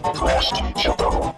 Lost each other.